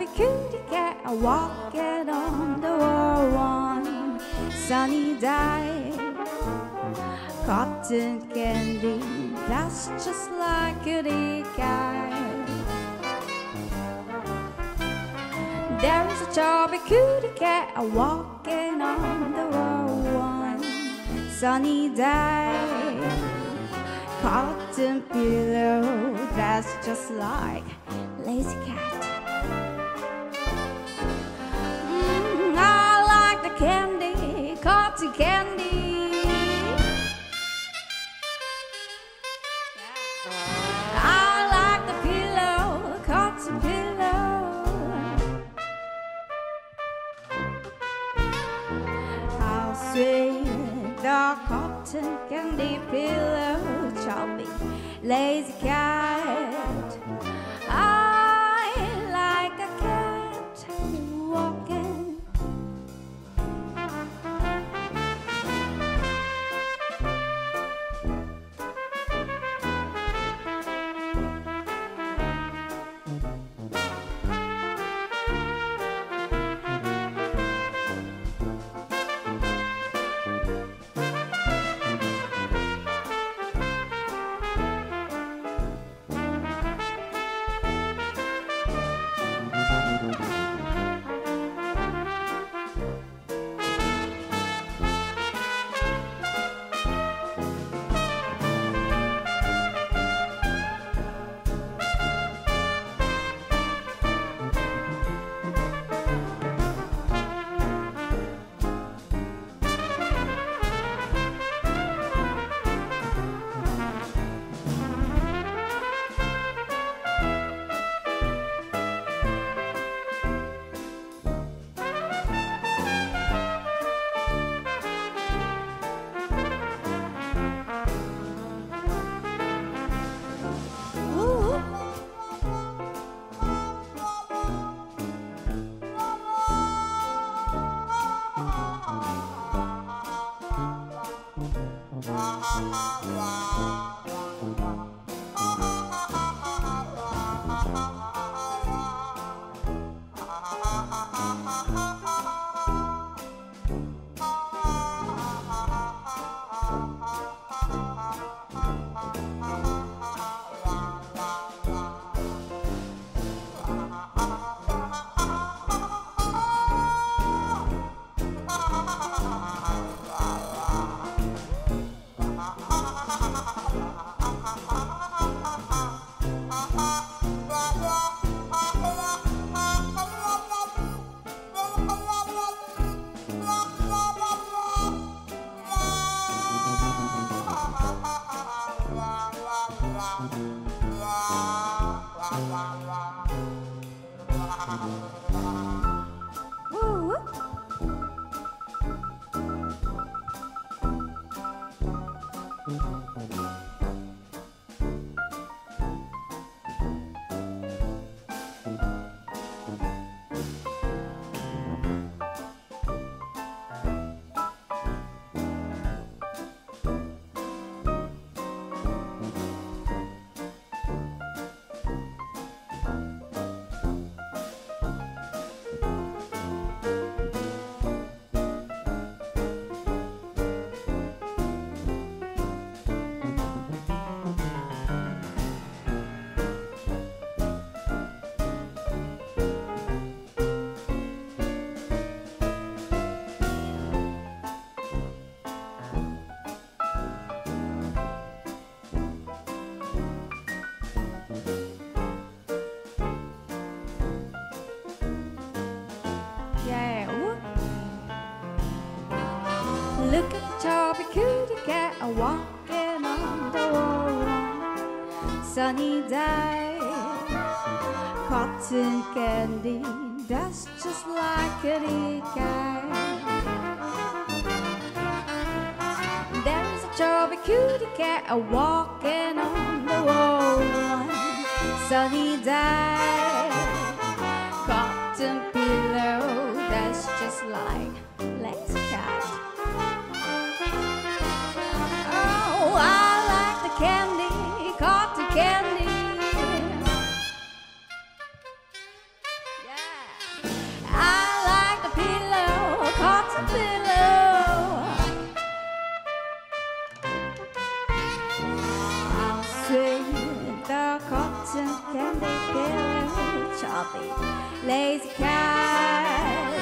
chubby cutie cat walking on the one sunny day. Cotton candy, that's just like a cat. There's a chubby cutie cat walking on the one sunny day. Cotton pillow, that's just like lazy cat. The cotton candy pillow, chubby, lazy cat. あ! Ooh. Look at the chubby cutie cat a walking on the wall. Sunny day, cotton candy, that's just like a cat. There's a chubby cutie cat a walking on the wall. Sunny day, cotton pillow, that's just like lazy cat. Cotton candy pillow, choppy lazy cat.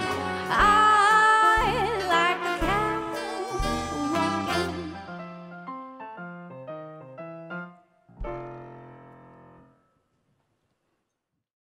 I